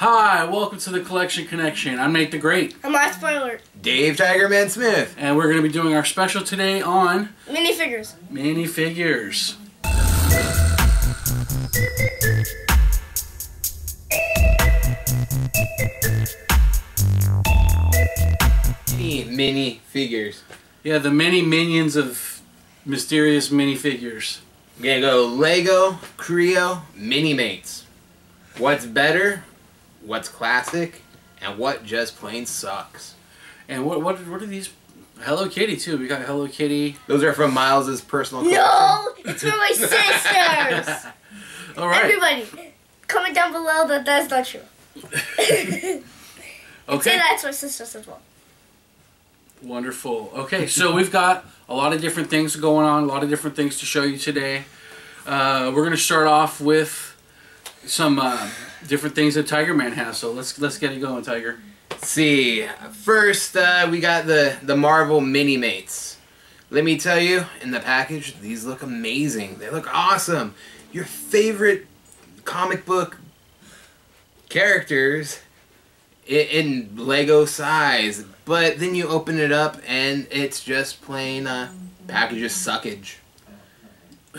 Hi, welcome to the Collection Connection. I'm Nate the Great, I'm not spoiler. Dave Tigerman Smith. and we're going to be doing our special today on Minifigures. minifigures. Mini, mini figures. Yeah, the many minions of mysterious minifigures. We're gonna go Lego, Kreo, Mini Mates. What's better? What's classic? And what just plain sucks? And what what what are these? Hello Kitty too. We got Hello Kitty. Those are from Miles's personal collection. No, it's for my sisters. All right. Everybody, comment down below that that's not true. okay. Say Okay. that's my sisters as well. Wonderful. Okay, so we've got a lot of different things going on, a lot of different things to show you today. Uh, we're going to start off with some uh, different things that Tiger Man has. So let's let's get it going, Tiger. see, first uh, we got the the Marvel Mini Mates. Let me tell you, in the package, these look amazing. They look awesome. Your favorite comic book characters i- in Lego size, but then you open it up and it's just plain uh, package of suckage.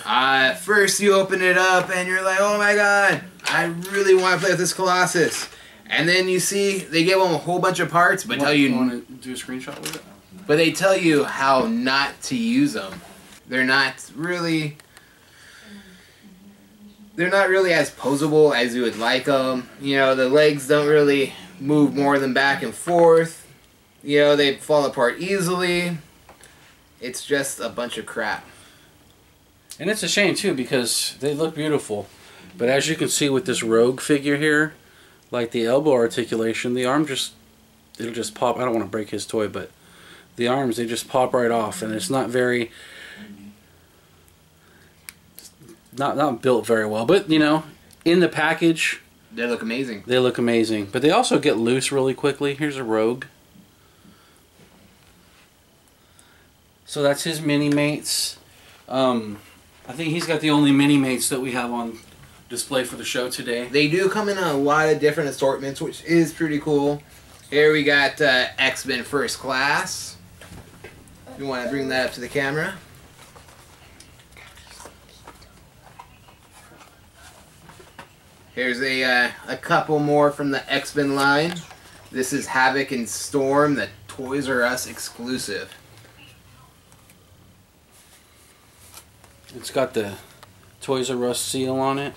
Uh, first you open it up and you're like, oh my god, I really want to play with this Colossus. And then you see they give them a whole bunch of parts, but tell you, want to do a screenshot with it. but they tell you how not to use them. They're not really. They're not really as posable as you would like them. You know, the legs don't really move more than back and forth. You know, they fall apart easily. It's just a bunch of crap. And it's a shame too because they look beautiful, but as you can see with this Rogue figure here, like the elbow articulation, the arm just it'll just pop. I don't want to break his toy, but the arms they just pop right off, and it's not very not not built very well. But you know, in the package They look amazing. they look amazing. But they also get loose really quickly. Here's a Rogue. So that's his mini mates. Um, I think he's got the only mini mates that we have on display for the show today. They do come in a lot of different assortments, which is pretty cool. Here we got uh, X Men First Class. You want to bring that up to the camera? Here's a uh, a couple more from the X Men line. This is Havoc and Storm, the Toys R Us exclusive. It's got the Toys R Us seal on it.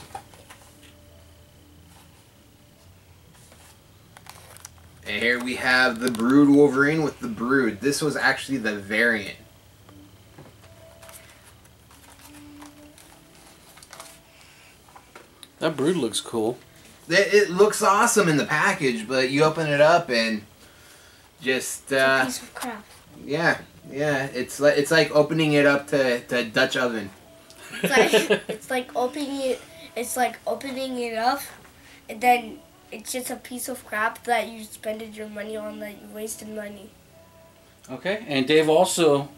And here we have the Brood Wolverine with the Brood. This was actually the variant. That brood looks cool. It, it looks awesome in the package, but you open it up and just It's a uh, piece of crap. yeah, yeah. It's like it's like opening it up to, to a Dutch oven. It's like it's like opening it. It's like opening it up, and then it's just a piece of crap that you spended your money on. That you wasted money. Okay, and Dave also,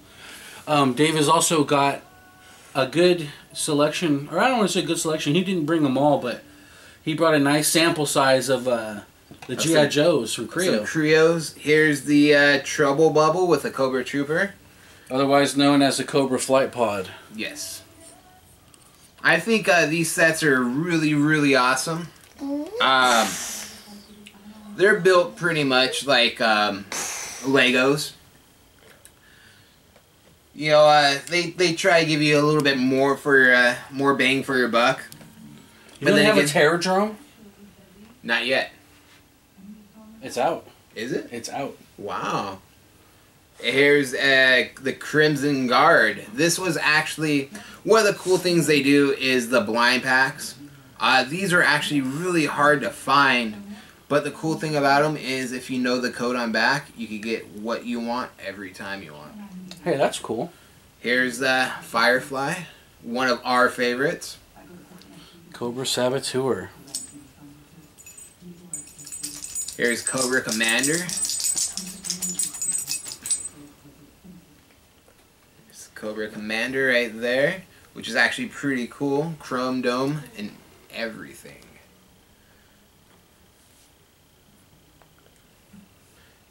um, Dave has also got a good selection, or I don't want to say good selection. He didn't bring them all, but he brought a nice sample size of uh, the GI Joes from Some Kreo, Kreos. Here's the uh, Trouble Bubble with a Cobra Trooper. otherwise known as the Cobra Flight Pod. Yes. I think uh, these sets are really, really awesome. Um, they're built pretty much like um, Legos. You know, uh, they they try to give you a little bit more for uh, more bang for your buck. You But don't have a again- Terrordrome? Not yet, It's out. is it? It's out. Wow. Here's uh, the Crimson Guard. This was actually one of the cool things they do is the blind packs. Uh, these are actually really hard to find, but the cool thing about them is if you know the code on back, you can get what you want every time you want. Hey, that's cool. Here's the Firefly, one of our favorites. Cobra Saboteur. Here's Cobra Commander. Cobra Commander right there, which is actually pretty cool. Chrome dome and everything.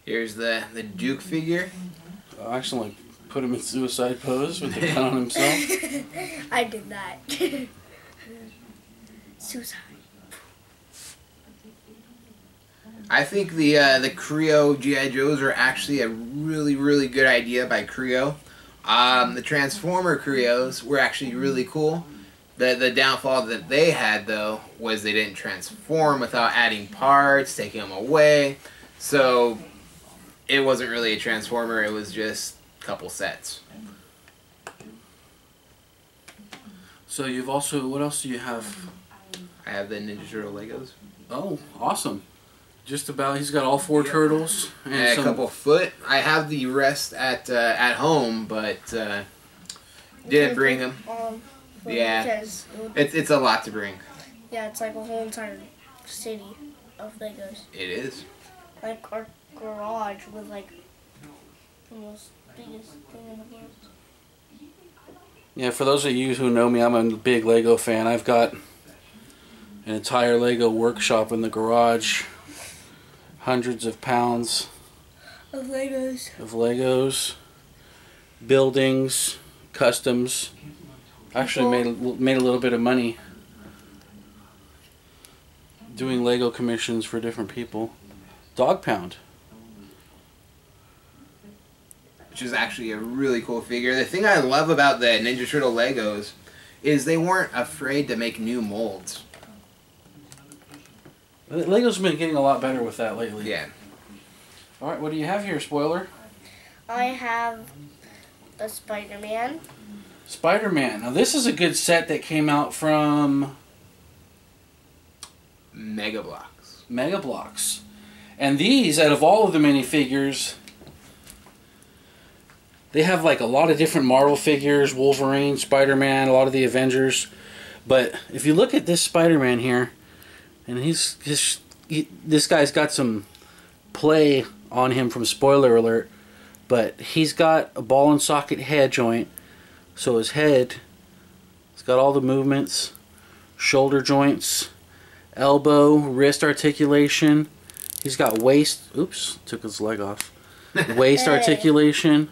Here's the the Duke figure. I accidentally put him in suicide pose with the gun on himself. I did that. Suicide. I think the uh, the Kreo GI Joes are actually a really really good idea by Kreo. Um, the Transformer Kreos were actually really cool. The the downfall that they had though was they didn't transform without adding parts, taking them away. So it wasn't really a transformer. It was just a couple sets. So you've also what else do you have? I have the Ninja Turtle Legos. Oh, awesome! Just about. He's got all four turtles and And a some- couple foot. I have the rest at uh, at home, but uh, didn't bring them. Um, Yeah. Because, it would- It's it's a lot to bring. yeah, it's like a whole entire city of Legos. It is. Like our garage was like the most biggest thing in the world. Yeah, for those of you who know me, I'm a big Lego fan. I've got an entire Lego workshop in the garage, hundreds of pounds Of Legos. of Legos, buildings, customs. Actually, made made a little bit of money doing Lego commissions for different people. Dog Pound. which is actually a really cool figure. The thing I love about the Ninja Turtle Legos is they weren't afraid to make new molds. Lego's been getting a lot better with that lately. Yeah. All right, what do you have here, spoiler? I have a Spider-Man. Spider Man. Now, this is a good set that came out from Mega Bloks. Mega Bloks. And these, out of all of the minifigures, they have like a lot of different Marvel figures Wolverine, Spider Man, a lot of the Avengers. But if you look at this Spider Man here, and he's, he's he, this guy's got some play on him from spoiler alert, but he's got a ball and socket head joint, so his head, he's got all the movements, shoulder joints, elbow, wrist articulation. He's got waist. Oops, took his leg off. Waist articulation,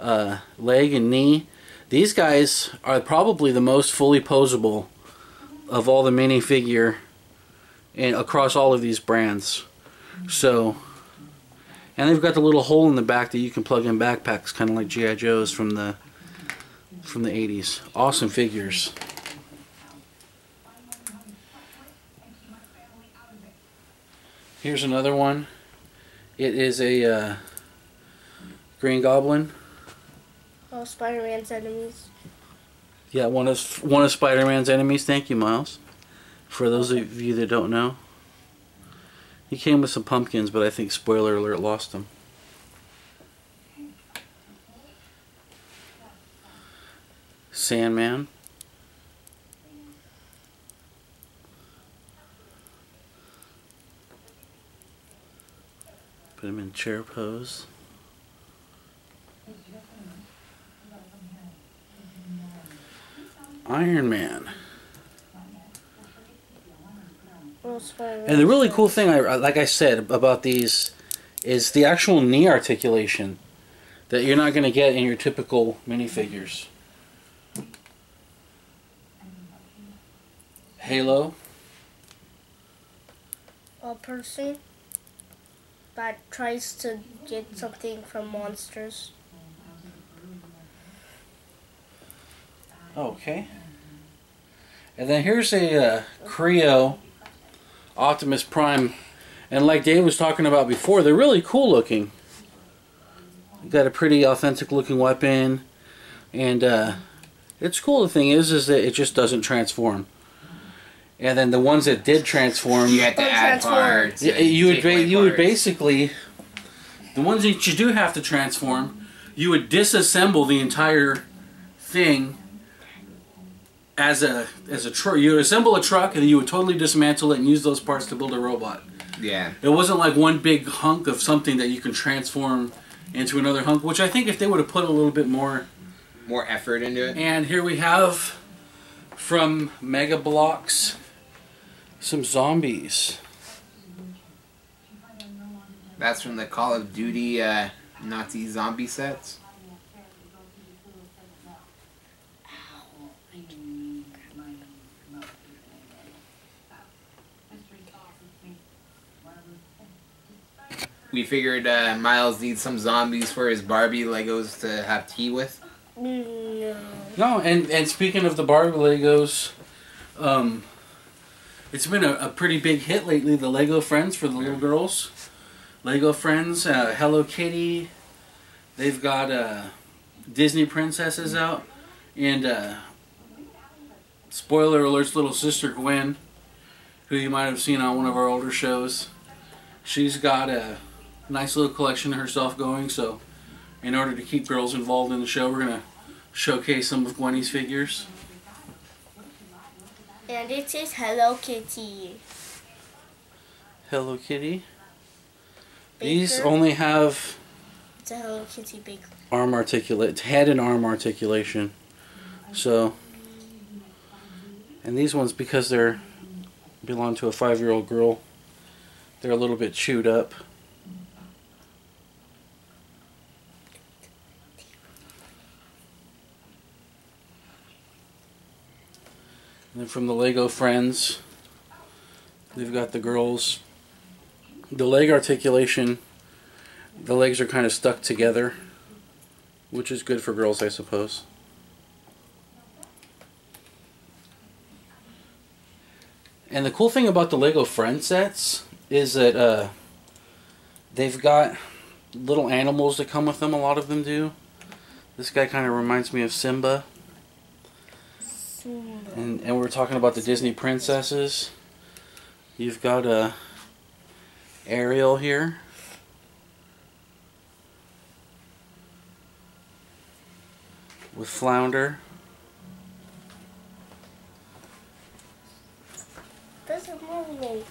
uh, leg and knee. These guys are probably the most fully posable of all the minifigure and across all of these brands. So, and they've got the little hole in the back that you can plug in backpacks, kind of like GI Joes from the from the 80s. Awesome figures. Here's another one. It is a uh, Green Goblin. Oh, Spider-Man's enemies. Yeah, one of one of Spider-Man's enemies. Thank you, Miles. For those of you that don't know, he came with some pumpkins, but I think spoiler alert lost them. Sandman. Put him in chair pose. Iron Man. Oh, Spider-Man. And the really cool thing, I like I said about these, is the actual knee articulation that you're not going to get in your typical minifigures. Halo. A person that tries to get something from monsters. Okay. And then here's a uh, Kreo Optimus Prime. And like Dave was talking about before, they're really cool looking. You got a pretty authentic looking weapon. And uh, it's cool. The thing is, is that it just doesn't transform. And then the ones that did transform, You had to add transform. parts. yeah, you would take ba- you would basically the ones that you do have to transform, you would disassemble the entire thing as a as a truck. You would assemble a truck and then you would totally dismantle it and use those parts to build a robot. Yeah. It wasn't like one big hunk of something that you can transform into another hunk, which I think if they would have put a little bit more. More effort into it. And here we have from Mega Bloks some zombies. That's from the Call of Duty uh, Nazi zombie sets. We figured uh, Miles needs some zombies for his Barbie Legos to have tea with. No. No, and and speaking of the Barbie Legos, um, it's been a, a pretty big hit lately. The Lego Friends for the little girls, Lego Friends, uh, Hello Kitty. They've got uh, Disney princesses out, and uh, spoiler alerts, little sister Gwen, who you might have seen on one of our older shows. She's got a nice little collection of herself going. So, in order to keep girls involved in the show, we're gonna showcase some of Gwenny's figures. And it says Hello Kitty. Hello Kitty. These only have It's a Hello Kitty baker. arm articulate, head and arm articulation. So, and these ones because they're belong to a five-year-old girl, they're a little bit chewed up. And then from the Lego Friends, they've got the girls. The leg articulation, the legs are kind of stuck together, which is good for girls, I suppose. And the cool thing about the Lego Friend sets is that uh, they've got little animals that come with them. A lot of them do. This guy kind of reminds me of Simba. And and we're talking about the Disney princesses. You've got uh, Ariel here. With Flounder. There's a mermaid.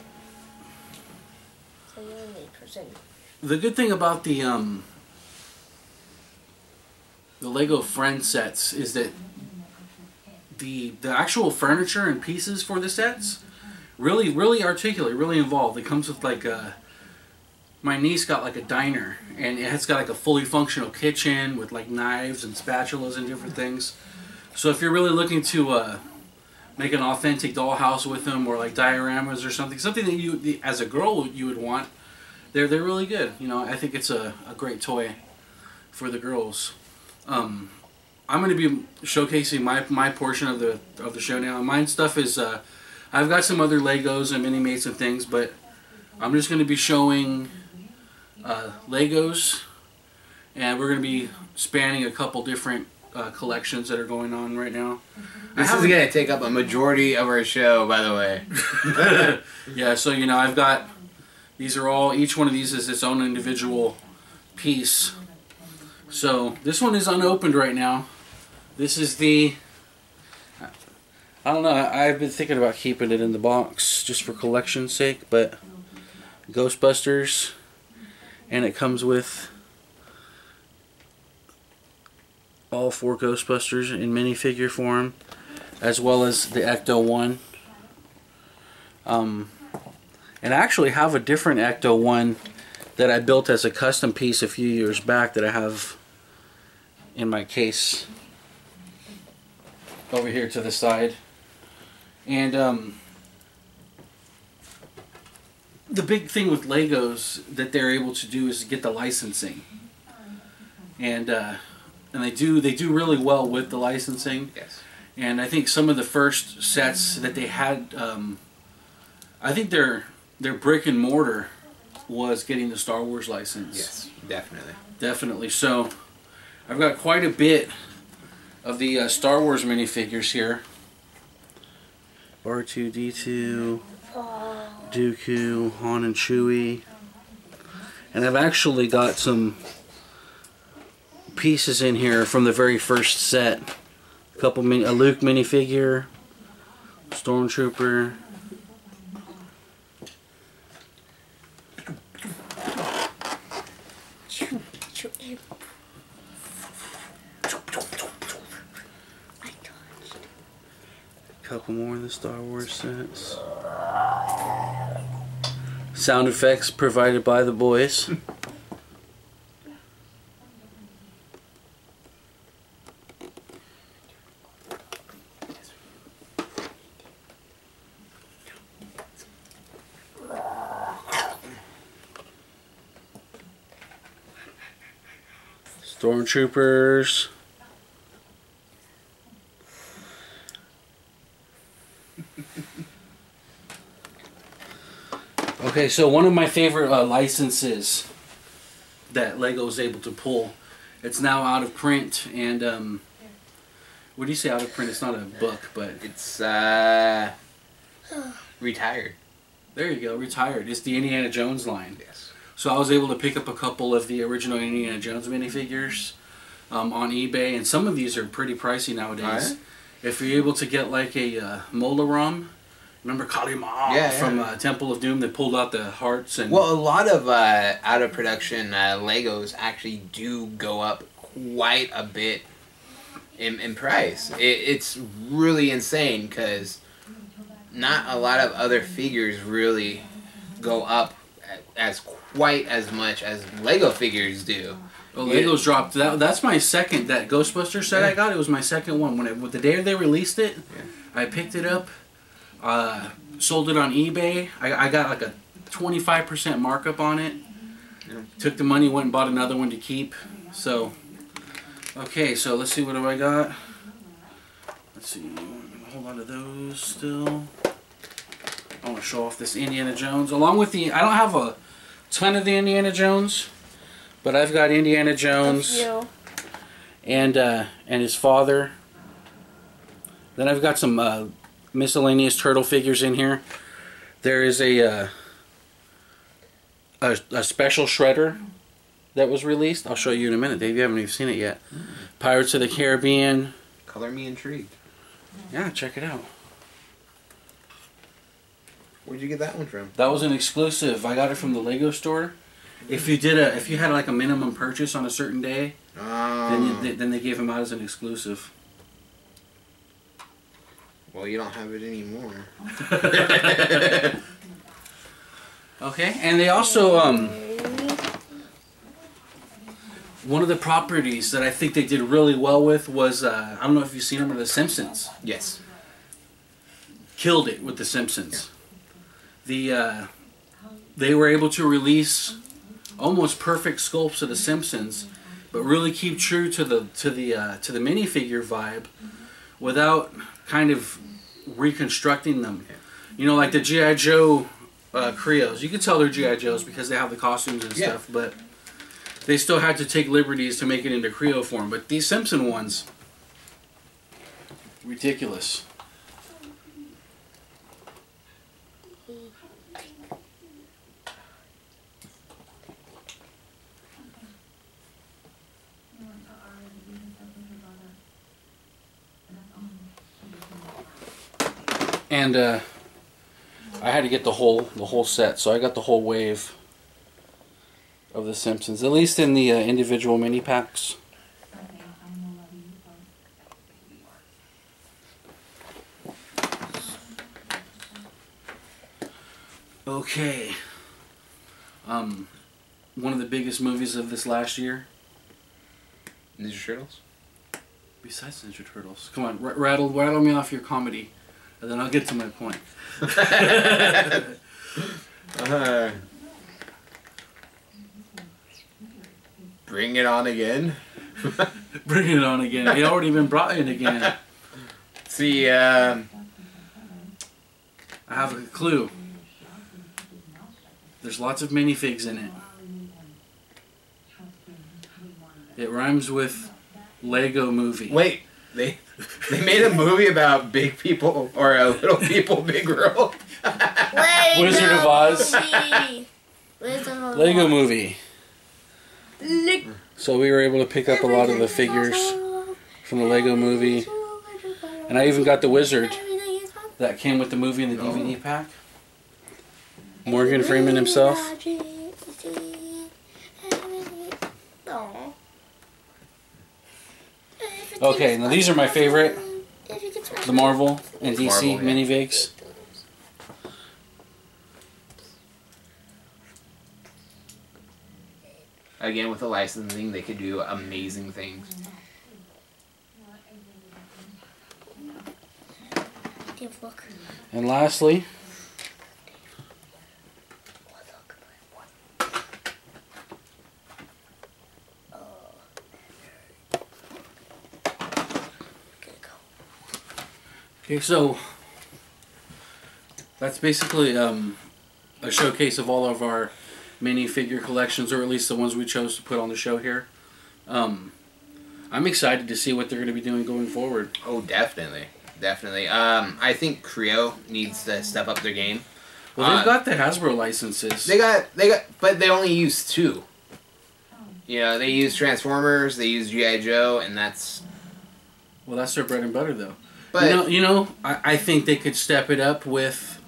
It's a mermaid person. The good thing about the um the Lego Friend sets is that the the actual furniture and pieces for the sets really really articulate, really involved. It comes with like a my niece got like a diner and it's got like a fully functional kitchen with like knives and spatulas and different things. So if you're really looking to uh, make an authentic dollhouse with them or like dioramas or something, something that you as a girl you would want, they're they're really good. You know, I think it's a, a great toy for the girls. Um, I'm going to be showcasing my my portion of the of the show now. Mine stuff is uh, I've got some other Legos and mini mates and things, but I'm just going to be showing uh, Legos, and we're going to be spanning a couple different uh, collections that are going on right now. This is gonna take up a majority of our show, by the way. yeah, so you know, I've got these are all each one of these is its own individual piece. So this one is unopened right now. This is the I don't know. I've been thinking about keeping it in the box just for collection's sake, but Ghostbusters, and it comes with all four Ghostbusters in minifigure form, as well as the Ecto One. Um, and I actually have a different Ecto One that I built as a custom piece a few years back that I have in my case over here to the side. And um, the big thing with Legos that they're able to do is get the licensing, and uh, and they do they do really well with the licensing. Yes. And I think some of the first sets that they had, um, I think their their brick and mortar was getting the Star Wars license. Yes, definitely. Definitely. So, I've got quite a bit of the uh, Star Wars minifigures here. R2D2, Oh, Dooku, Han and Chewie. And I've actually got some pieces in here from the very first set. A couple mini, a Luke minifigure, Stormtrooper. I touched. A couple more of the Star Wars sets. Sound effects provided by the boys. Stormtroopers. Okay, so one of my favorite uh, licenses that Lego is able to pull, it's now out of print, and um, what do you say out of print? It's not a book, but It's uh retired. there you go, retired. It's the Indiana Jones line. Yes. So I was able to pick up a couple of the original Indiana Jones minifigures um, on eBay, and some of these are pretty pricey nowadays. Oh, If you're able to get like a uh, Mola Ram, remember Kali Ma Yeah, from yeah. Uh, Temple of Doom that pulled out the hearts and Well, a lot of uh, out of production uh, Legos actually do go up quite a bit in, in price. It, it's really insane because not a lot of other figures really go up as quite as much as Lego figures do. Oh, Yeah. Legos dropped. That, that's my second. That Ghostbuster set I got. It was my second one. When it, the day they released it, Yeah. I picked it up, uh, sold it on eBay. I, I got like a twenty five percent markup on it. Yeah. Took the money, went and bought another one to keep. So, okay. So let's see what do I got. Let's see. Hold on to those still. I want to show off this Indiana Jones along with the. I don't have a ton of the Indiana Jones. But I've got Indiana Jones and uh, and his father. Then I've got some uh, miscellaneous turtle figures in here. There is a, uh, a a special shredder that was released. I'll show you in a minute, Dave. You haven't even seen it yet. Pirates of the Caribbean. Color me intrigued. Yeah, check it out. Where'd you get that one from? That was an exclusive. I got it from the Lego store. If you did a, if you had like a minimum purchase on a certain day, then Oh, you, then they gave them out as an exclusive. Well, you don't have it anymore. Okay, and they also um one of the properties that I think they did really well with was uh, I don't know if you've seen them or The Simpsons. Yes. Killed it with The Simpsons. The uh, they were able to release almost perfect sculpts of The Simpsons, but really keep true to the to the uh, to the minifigure vibe without kind of reconstructing them. You know, like the GI Joe uh, Kreos. You can tell they're GI Joes because they have the costumes and Yeah. stuff, but they still had to take liberties to make it into Kreo form. But these Simpson ones, ridiculous. And uh, I had to get the whole the whole set, so I got the whole wave of the Simpsons, at least in the uh, individual mini packs. Okay. Um, one of the biggest movies of this last year, Ninja Turtles? besides Ninja Turtles. Come on, r- rattle rattle me off your comedy, and then I'll get to my point. Uh, bring it on again. Bring it on again. It already been brought in again. See, um, I have a clue. There's lots of minifigs in it. It rhymes with Lego movie. wait, they they made a movie about big people or a little people, big world. Lego Wizard of Oz. movie. Wizard of Lego Oz. movie. Lego. So we were able to pick up a lot of the figures from the Lego movie. And I even got the wizard that came with the movie and the oh. DVD pack. Morgan Freeman himself. Okay, now these are my favorite. The Marvel and DC Marvel, yeah. minifigs. Again, with the licensing, they could do amazing things. And lastly, okay, so that's basically um, a showcase of all of our minifigure collections, or at least the ones we chose to put on the show here. Um, I'm excited to see what they're going to be doing going forward. Oh, definitely, definitely. Um, I think Kreo needs to step up their game. Well, they've Uh, got the Hasbro licenses. They got they got, but they only use two. You know, they use Transformers, they use GI Joe, and that's. well, that's their bread and butter, though. But you know, you know, I, I think they could step it up with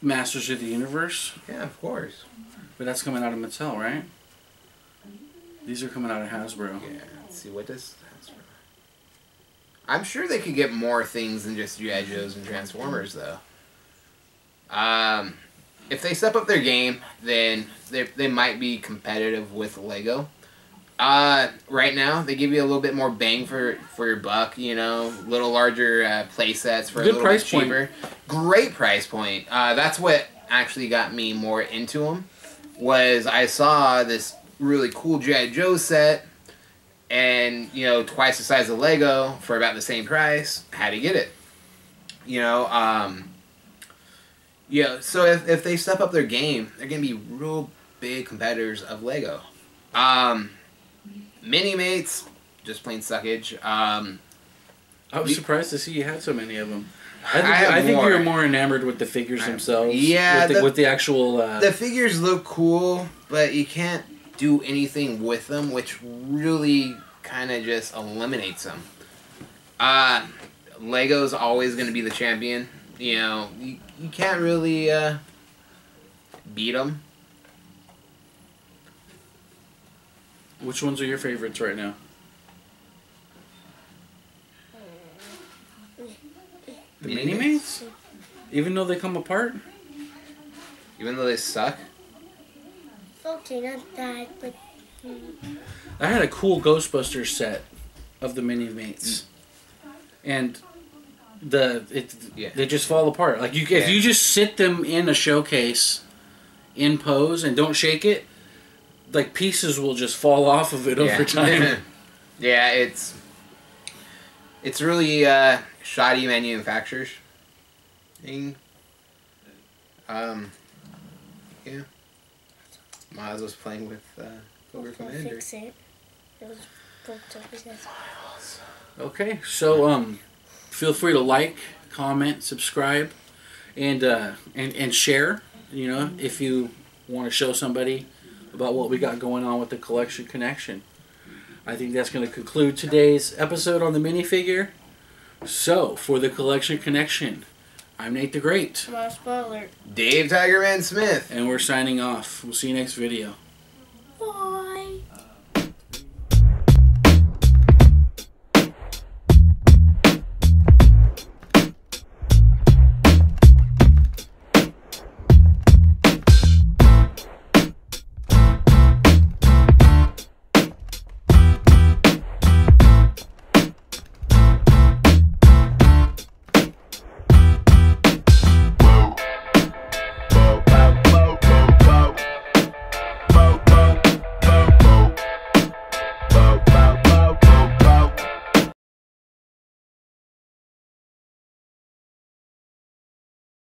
Masters of the Universe, yeah, of course. but that's coming out of Mattel, right? These are coming out of Hasbro. Yeah. Let's see what does. I'm sure they could get more things than just GI Joes and Transformers, though. Um, if they step up their game, then they they might be competitive with Lego. Uh, right now they give you a little bit more bang for for your buck. You know, little larger uh, play sets for Good a little price bit point. cheaper. Great price point. Uh, that's what actually got me more into them. Was I saw this really cool GI Joe set, and you know twice the size of Lego for about the same price. Had to get it. You know, um, yeah. So if if they step up their game, they're gonna be real big competitors of Lego. Um, Mini Mates, just plain suckage. Um, I was You- surprised to see you had so many of them. I think, I I think more. you're more enamored with the figures I- themselves. yeah, with the, the- with the actual. Uh, the figures look cool, but you can't do anything with them, which really kind of just eliminates them. Uh, Lego's always going to be the champion. You know, you, you can't really uh, beat them. Which ones are your favorites right now? The Mini Mini Mates? Even though they come apart? Even though they suck. Okay, not that, but. mm, I had a cool Ghostbusters set of the Mini Mates, and the it Yeah. they just fall apart. Like you, if Yeah. you just sit them in a showcase, in pose, and don't shake it, like pieces will just fall off of it over time. yeah, it's it's really uh, shoddy manufacturers. Thing. Um, yeah. Miles was playing with uh, Cobra I'll Commander. fix it. It was broke to pieces. Okay, so um, feel free to like, comment, subscribe, and uh, and and share. You know, if you want to show somebody about what we got going on with the collection connection. I think that's going to conclude today's episode on the minifigure. So, for the collection connection, I'm Nate the Great, Come on, spoiler. Dave Tigerman Smith. and we're signing off. We'll see you next video.